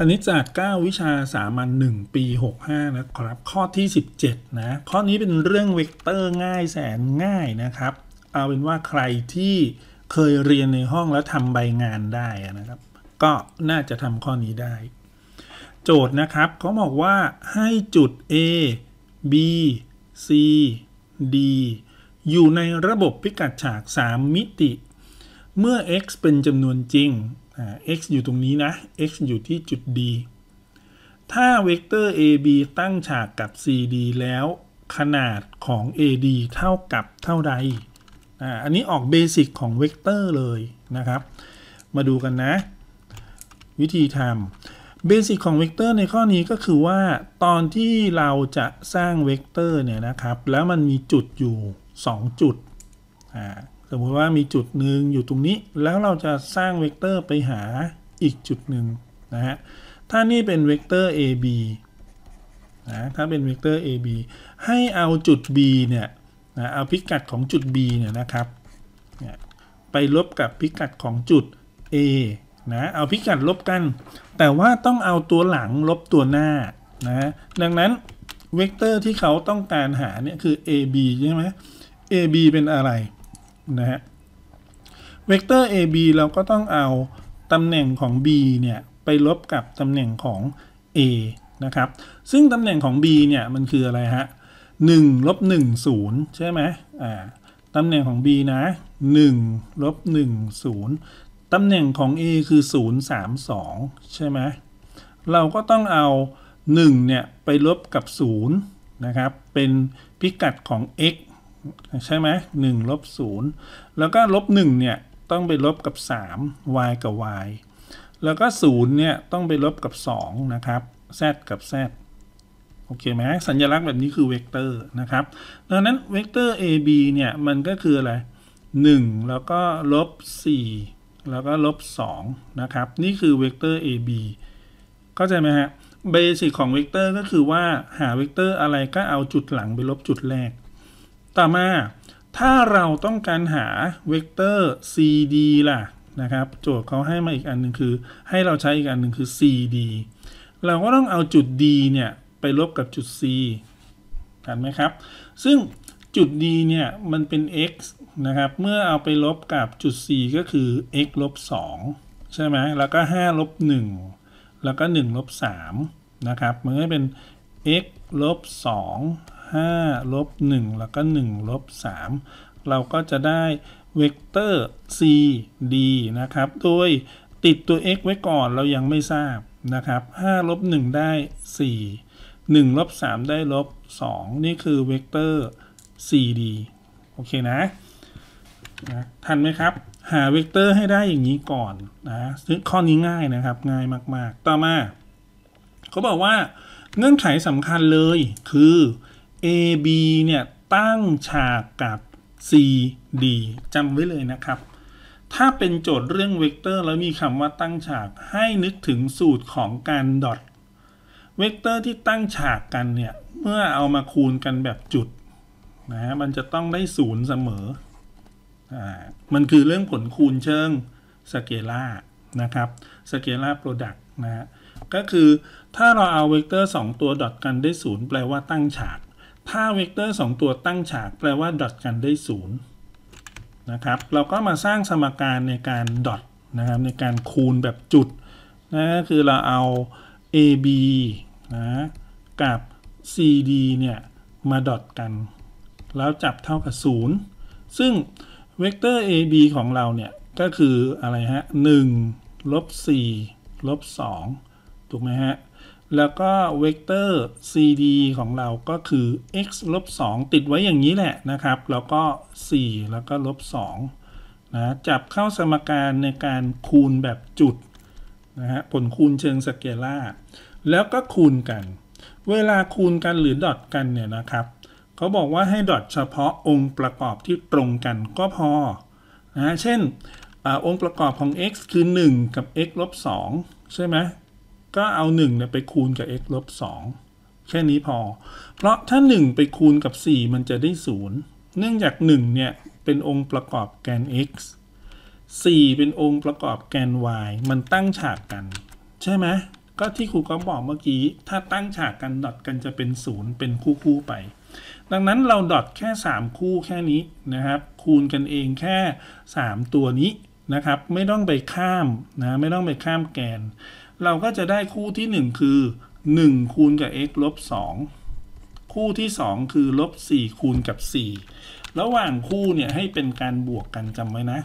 คณิตศาสตร์ 9 วิชาสามัญ1ปี 65 นะครับ ข้อที่ 17 นะ ข้อนี้เป็นเรื่องเวกเตอร์ง่ายแสนง่ายนะครับ เอาเป็นว่าใครที่เคยเรียนในห้องแล้วทำใบงานได้นะครับ ก็น่าจะทำข้อนี้ได้ โจทย์นะครับเขาบอกว่าให้จุด A B C D อยู่ในระบบพิกัดฉาก 3 มิติ เมื่อ x เป็นจำนวนจริง x อยู่ตรงนี้นะ x อยู่ที่จุด D ถ้าเวกเตอร์ AB ตั้งฉากกับ CD แล้ว ขนาดของ AD เท่ากับเท่าใดอันนี้ออก basic ของเวกเตอร์เลยนะครับ มาดูกันนะ วิธีทำ basic ของเวกเตอร์ในข้อนี้ก็คือว่า ตอนที่เราจะสร้างเวกเตอร์เนี่ยนะครับ แล้วมันมีจุดอยู่ 2 จุดอ่า สมมติว่ามีจุดหนึ่งอยู่ตรงนี้ แล้วเราจะสร้างเวกเตอร์ไปหาอีกจุดหนึ่งนะฮะ ถ้านี่เป็นเวกเตอร์ AB นะ ถ้าเป็นเวกเตอร์ AB ให้เอาจุด B เนี่ยนะเอาพิกัดของจุด B เนี่ยนะครับไปลบกับพิกัดของจุด A นะ เอาพิกัดลบกัน แต่ว่าต้องเอาตัวหลังลบตัวหน้านะ ดังนั้นเวกเตอร์ที่เขาต้องการหาเนี่ยคือ AB ใช่ไหม AB เป็นอะไร นะฮะเวกเตอร์ AB เราก็ต้องเอาตำแหน่งของ B เนี่ยไปลบกับตำแหน่งของ A นะครับ ซึ่งตำแหน่งของ B เนี่ยมันคืออะไรฮะ1ลบ1 0 ใช่ไหมอ่าตำแหน่งของ B นะ1ลบ1 0 ตำแหน่งของ A คือ 0 3 2 ใช่ไหมเราก็ต้องเอา1เนี่ยไปลบกับ 0 นะครับ เป็นพิกัดของ x ใช่ไหมหนึ่งลบศูนย์แล้วก็ลบหนึ่งเนี่ยต้องไปลบกับ3 y กับ y แล้วก็0เนี่ยต้องไปลบกับ2นะครับ z กับ z โอเคไหมสัญลักษณ์แบบนี้คือเวกเตอร์นะครับ ดังนั้นเวกเตอร์ AB เนี่ยมันก็คืออะไร 1 แล้วก็ลบ 4 แล้วก็ลบ 2 นะครับ นี่คือเวกเตอร์ AB เข้าใจไหมฮะ basic ของเวกเตอร์ก็คือว่าหาเวกเตอร์อะไรก็เอาจุดหลังไปลบจุดแรก ต่อมาถ้าเราต้องการหาเวกเตอร์ CD ล่ะนะครับ โจทย์เขาให้มาอีกอันหนึ่งคือ ให้เราใช้อีกอันหนึ่งคือ CD เราก็ต้องเอาจุด D เนี่ย ไปลบกับจุด C เห็นไหมครับ ซึ่งจุด D เนี่ย มันเป็น x นะครับ เมื่อเอาไปลบกับจุด C ก็คือ x ลบ2ใช่ไหมแล้วก็ 5 ลบ 1 แล้วก็ 1 ลบ 3 นะครับ มันก็เป็น x ลบ2 5ลบ1แล้วก็1ลบ3เราก็จะได้เวกเตอร์ c d นะครับ โดยติดตัว x ไว้ก่อนเรายังไม่ทราบนะครับ5ลบ1ได้ 4 1ลบ3ได้ลบ 2 นี่คือเวกเตอร์ cd โอเคนะนะทันไหมครับ หาเวกเตอร์ให้ได้อย่างนี้ก่อนนะซึ่งข้อนี้ง่ายนะครับง่ายมาก ๆ ต่อมา เขาบอกว่าเงื่อนไขสำคัญเลยคือ AB เนี่ยตั้งฉากกับ CD จำไว้เลยนะครับ ถ้าเป็นโจทย์เรื่องเวกเตอร์แล้วมีคำว่าตั้งฉากให้นึกถึงสูตรของการ dot เวกเตอร์ที่ตั้งฉากกันเนี่ย เมื่อเอามาคูณกันแบบจุดนะมันจะต้องได้ศูนย์เสมออ่ามันคือเรื่องผลคูณเชิงสเกลาร์นะครับ scalar product นะฮะก็คือถ้าเราเอาเวกเตอร์ 2 ตัว dot กันได้ศูนย์แปลว่าตั้งฉาก ถ้าเวกเตอร์ 2 ตัวตั้งฉากแปลว่า dot กันได้ศูนย์นะครับ เราก็มาสร้างสมการในการดอทนะครับในการคูณแบบจุดนะก็คือเราเอา AB นะกับ CD เนี่ยมาดอทกัน แล้วจับเท่ากับ 0 ซึ่งเวกเตอร์ AB ของเราเนี่ยก็คืออะไรฮะ1ลบ4ลบ2ถูกไหมฮะ แล้วก็เวกเตอร์ CD ของเราก็คือ x ลบ2ติดไว้อย่างนี้แหละนะครับ แล้วก็ 4 แล้วก็ลบ2นะจับเข้าสมการในการคูณแบบจุดนะฮะผลคูณเชิงสเกลาแล้วก็คูณกัน เวลาคูณกันหรือดอทกันเนี่ยนะครับเขาบอกว่าให้ดอทเฉพาะองค์ประกอบที่ตรงกันก็พอนะเช่นอองค์ประกอบของ x คือ 1 กับ x ลบ2ใช่ไหม ก็เอา1เนี่ยไปคูณกับ x ลบ2แค่นี้พอ เพราะถ้า 1 ไปคูณกับ 4 มันจะได้ 0 เนื่องจาก 1 เนี่ย เป็นองค์ประกอบแกน x 4 เป็นองค์ประกอบแกน y มันตั้งฉากกัน ใช่ไหมก็ที่ครูก็บอกเมื่อกี้ ถ้าตั้งฉากกันดอทกันจะเป็นศูนย์เป็นคู่คู่ๆไป ดังนั้นเราดอทแค่ 3 คู่แค่นี้นะครับ คูณกันเองแค่ 3 ตัวนี้นะครับ ไม่ต้องไปข้ามนะ ไม่ต้องไปข้ามแกน เราก็จะได้คู่ที่ 1 คือ 1 คูณกับ x ลบ2คู่ที่ 2 คือลบ4คูณกับ 4 ระหว่างคู่เนี่ยให้เป็นการบวกกันจำไว้นะ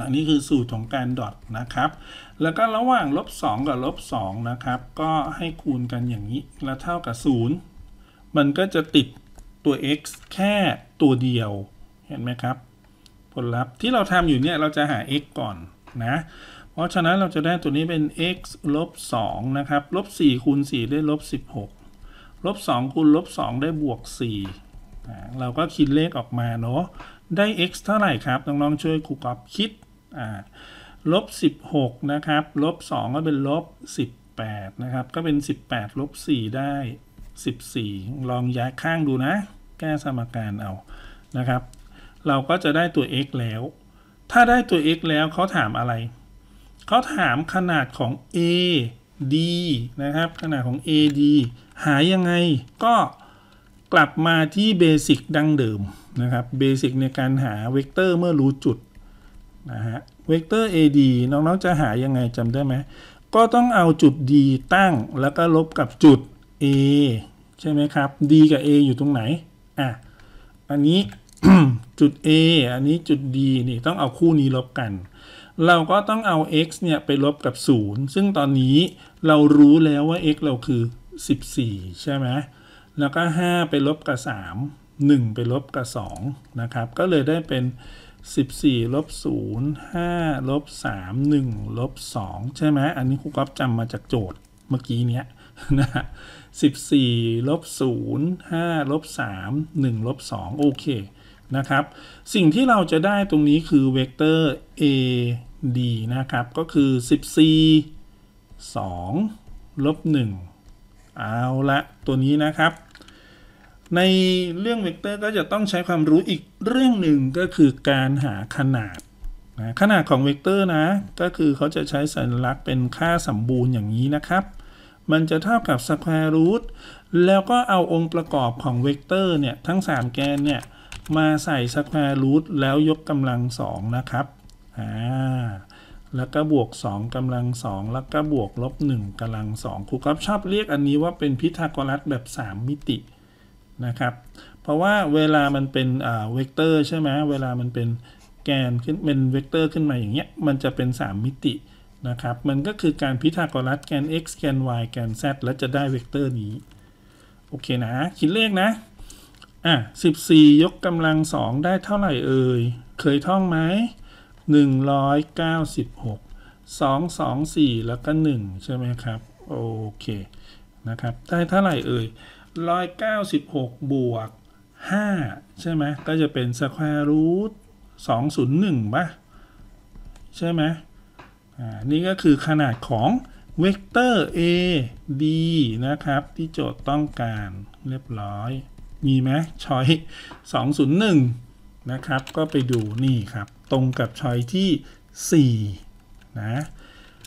อันนี้คือสูตรของการดอทนะครับ แล้วก็ระหว่างลบ2กับลบ2นะครับ ก็ให้คูณกันอย่างนี้ แล้วเท่ากับ 0 มันก็จะติดตัว x แค่ตัวเดียว เห็นไหมครับ ผลลัพธ์ที่เราทำอยู่เนี่ยเราจะหา x ก่อนนะ เพราะฉะนั้นเราจะได้ตัวนี้เป็น x ลบ2นะครับ ลบ4คูณ4ได้ลบ16 ลบ2คูณลบ2ได้บวก4อ่เราก็คิดเลขออกมาเนาะ ได้ x เท่าไหร่ครับ น้องๆช่วยครูกอบคิดลบ16นะครับ ลบ2ก็เป็นลบ18นะครับ ก็เป็น 18 ลบ 4 ได้ 14 ลองย้ายข้างดูนะ แก้สมการเอา นะครับ เราก็จะได้ตัว x แล้ว ถ้าได้ตัว x แล้วเขาถามอะไร เขาถามขนาดของ a d นะครับ ขนาดของ a d หายังไงก็กลับมาที่ basic ดั้งเดิมนะครับ basic ในการหาเวกเตอร์เมื่อรู้จุดนะฮะเวกเตอร์ AD น้องๆจะหายังไงจำได้ไหม ก็ต้องเอาจุด D ตั้งแล้วก็ลบกับจุด A ใช่ไหมครับ D กับ A อยู่ตรงไหน อะ อันนี้จุด A อันนี้จุด D นี่ต้องเอาคู่นี้ลบกัน เราก็ต้องเอา x เนี่ยไปลบกับ 0 ซึ่งตอนนี้เรารู้แล้วว่า x เราคือ 14 ใช่ไหมแล้วก็ 5 ไปลบกับ 3 1 ไปลบกับ 2 นะครับ ก็เลยได้เป็น 14ลบ0 5ลบ3 1ลบ2ใช่ไหมอันนี้ครูก๊อฟจำมาจากโจทย์เมื่อกี้เนี้ยนะฮะ14ลบ0 5ลบ3 1ลบ2โอเค นะครับ สิ่งที่เราจะได้ตรงนี้คือเวกเตอร์ a d นะครับ ก็คือ 14 2ลบ1เอาละตัวนี้นะครับ ในเรื่องเวกเตอร์ก็จะต้องใช้ความรู้อีกเรื่องหนึ่งก็คือการหาขนาดนะขนาดของเวกเตอร์นะ ก็คือเขาจะใช้สัญลักษณ์เป็นค่าสมบูรณ์อย่างนี้นะครับ มันจะเท่ากับ square root แล้วก็เอาองค์ประกอบของเวกเตอร์เนี่ย ทั้ง 3 แกนเนี่ย มาใส่ square root แล้วยกกำลัง2นะครับอ่าแล้วก็บวก 2กำลัง 2 แล้วก็บวกลบ 1กำลัง 2 ครูก๊อบชอบเรียกอันนี้ว่าเป็นพิทาโกรัสแบบ 3 มิตินะครับ เพราะว่าเวลามันเป็นเวกเตอร์ใช่ไหมเวลามันเป็นแกนขึ้นเป็นเวกเตอร์ขึ้นมาอย่างเงี้ยมันจะเป็น 3 มิตินะครับ มันก็คือการพิทาโกรัสแกน x แกน y แกน z แล้วจะได้เวกเตอร์นี้ โอเคนะ คิดเลขนะ อะ14ยกกำลัง2ได้เท่าไหร่เอ่ย เคยท่องไหม196 2 2 4แล้วก็1ใช่ไหมครับ โอเคนะครับ ได้เท่าไหร่เอ่ย196บวก5ใช่ไหมก็จะเป็น square root 201ป่ะ ใช่ไหมอ่า นี่ก็คือขนาดของเวกเตอร์ a d นะครับ ที่โจทย์ต้องการเรียบร้อย มีไหมช้อย201 นะครับ ก็ไปดูนี่ครับ ตรงกับช้อยที่4นะ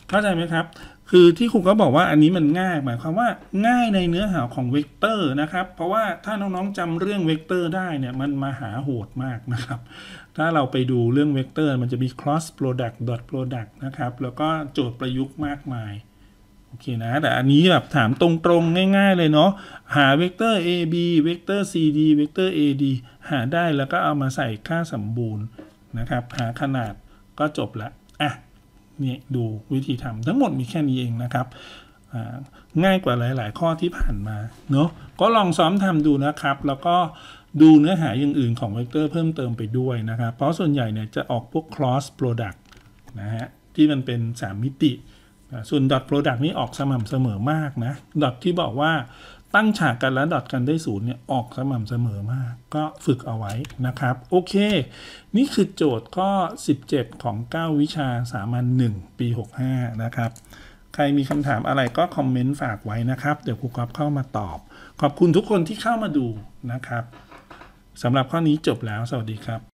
เข้าใจไหมครับ คือที่ครูก๊อบบอกว่าอันนี้มันง่าย หมายความว่าง่ายในเนื้อหาของเวกเตอร์นะครับ เพราะว่าถ้าน้องๆจำเรื่องเวกเตอร์ได้เนี่ยมันมหาโหดมากนะครับ ถ้าเราไปดูเรื่องเวกเตอร์มันจะมี cross product dot product นะครับ แล้วก็โจทย์ประยุกต์มากมาย โอเคนะ แต่อันนี้แบบถามตรงๆ ง่าย ๆ เลยเนาะหาเวกเตอร์ AB เวกเตอร์ CD เวกเตอร์ AD หาได้แล้วก็เอามาใส่ค่าสมบูรณ์นะครับ หาขนาดก็จบละอะนี่ดูวิธีทำทั้งหมดมีแค่นี้เองนะครับง่ายกว่าหลาย ๆ ข้อที่ผ่านมาเนาะก็ลองซ้อมทำดูนะครับ แล้วก็ดูเนื้อหาอย่างอื่นของเวกเตอร์เพิ่มเติมไปด้วยนะครับ เพราะส่วนใหญ่เนี่ยจะออกพวก cross product นะฮะที่มันเป็น 3 มิติ ส่วน dot product นี่ออกสม่ำเสมอมากนะ dot ที่บอกว่าตั้งฉากกันแล้วดอทกันได้ศูนย์เนี่ยออกสม่ำเสมอมาก ก็ฝึกเอาไว้นะครับ โอเค นี่คือโจทย์ข้อ 17 ของ 9 วิชาสามัญ1ปี 65 นะครับ ใครมีคำถามอะไรก็คอมเมนต์ฝากไว้นะครับ เดี๋ยวครูกอฟเข้ามาตอบ ขอบคุณทุกคนที่เข้ามาดูนะครับสำหรับข้อนี้จบแล้ว สวัสดีครับ